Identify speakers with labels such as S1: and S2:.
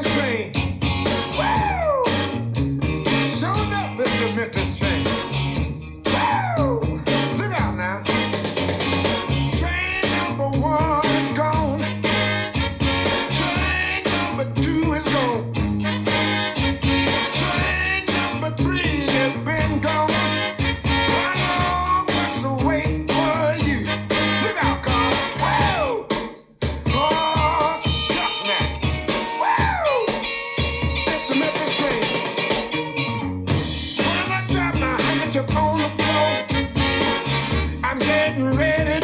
S1: Memphis Train. Woo! Showed up, Mr. Memphis Train. on the floor. I'm getting ready.